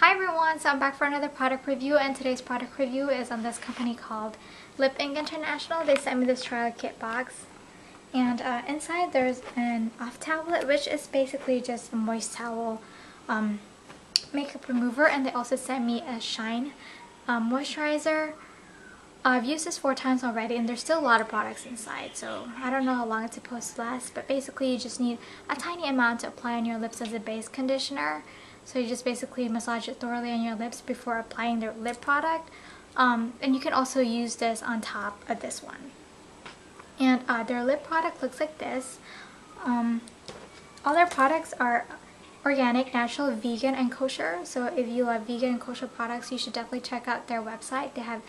Hi everyone, so I'm back for another product review and today's product review is on this company called Lip Ink International. They sent me this trial kit box and uh, inside there's an off tablet which is basically just a moist towel um, makeup remover and they also sent me a Shine um, moisturizer. I've used this four times already and there's still a lot of products inside so I don't know how long it's supposed to last but basically you just need a tiny amount to apply on your lips as a base conditioner so you just basically massage it thoroughly on your lips before applying their lip product. Um, and you can also use this on top of this one. And uh, their lip product looks like this. Um, all their products are organic, natural, vegan, and kosher. So if you love vegan and kosher products, you should definitely check out their website. They have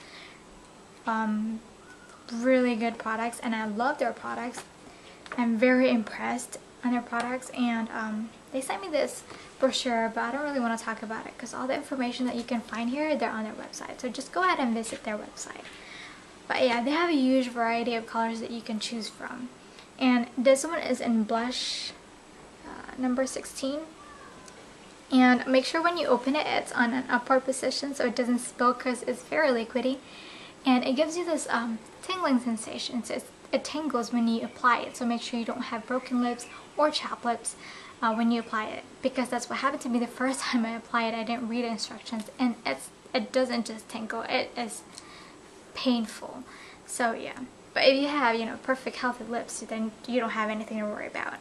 um, really good products and I love their products. I'm very impressed on their products and um, they sent me this brochure but I don't really want to talk about it because all the information that you can find here they're on their website. So just go ahead and visit their website. But yeah they have a huge variety of colors that you can choose from. And this one is in blush uh, number 16 and make sure when you open it it's on an upward position so it doesn't spill because it's very liquidy and it gives you this um, tingling sensation. So it tingles when you apply it. So make sure you don't have broken lips or chapped lips uh, when you apply it. Because that's what happened to me the first time I applied it. I didn't read instructions. And it's it doesn't just tingle. It is painful. So yeah. But if you have you know perfect healthy lips then you don't have anything to worry about.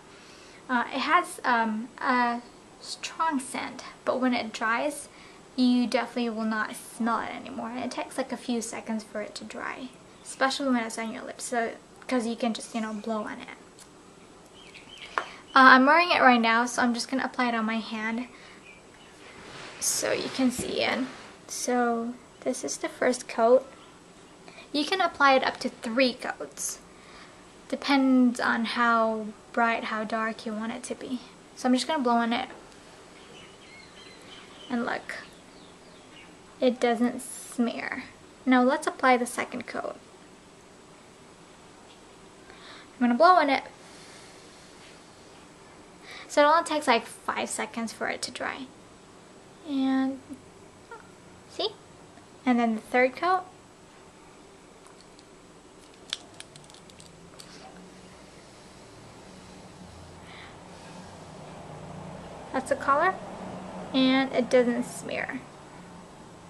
Uh, it has um, a strong scent. But when it dries you definitely will not smell it anymore it takes like a few seconds for it to dry especially when it's on your lips so because you can just you know blow on it uh, I'm wearing it right now, so I'm just going to apply it on my hand so you can see it. So this is the first coat. You can apply it up to three coats. Depends on how bright, how dark you want it to be. So I'm just going to blow on it. And look, it doesn't smear. Now let's apply the second coat. I'm going to blow on it so it only takes like five seconds for it to dry. And see? And then the third coat. That's the color. And it doesn't smear.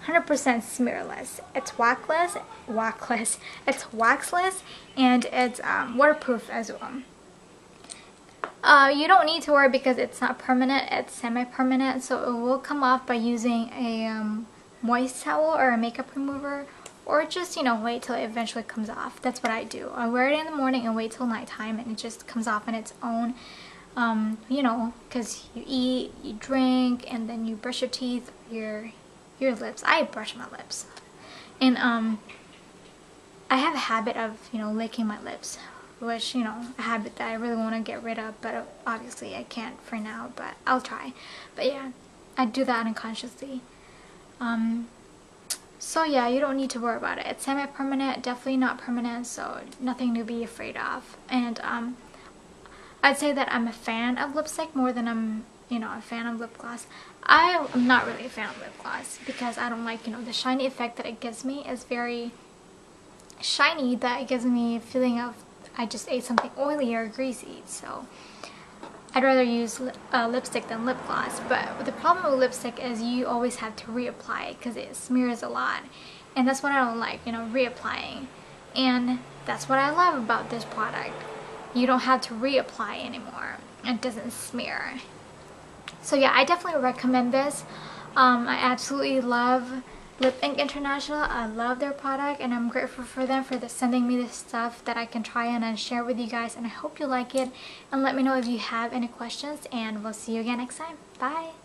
100% smearless. It's waxless, waxless, it's waxless, and it's um, waterproof as well. Uh, you don't need to worry because it's not permanent, it's semi-permanent, so it will come off by using a um, moist towel or a makeup remover or just, you know, wait till it eventually comes off. That's what I do. I wear it in the morning and wait till nighttime and it just comes off on its own. Um, you know, because you eat, you drink, and then you brush your teeth, your your lips. I brush my lips. And um, I have a habit of, you know, licking my lips which, you know, a habit that I really want to get rid of, but obviously I can't for now, but I'll try. But yeah, I do that unconsciously. Um, so yeah, you don't need to worry about it. It's semi-permanent, definitely not permanent, so nothing to be afraid of. And um, I'd say that I'm a fan of lipstick more than I'm, you know, a fan of lip gloss. I am not really a fan of lip gloss because I don't like, you know, the shiny effect that it gives me is very shiny that it gives me a feeling of I just ate something oily or greasy, so I'd rather use uh, lipstick than lip gloss. But the problem with lipstick is you always have to reapply it because it smears a lot. And that's what I don't like, you know, reapplying. And that's what I love about this product. You don't have to reapply anymore. It doesn't smear. So yeah, I definitely recommend this. Um, I absolutely love Lip Ink International. I love their product and I'm grateful for them for the, sending me this stuff that I can try and share with you guys and I hope you like it and let me know if you have any questions and we'll see you again next time. Bye!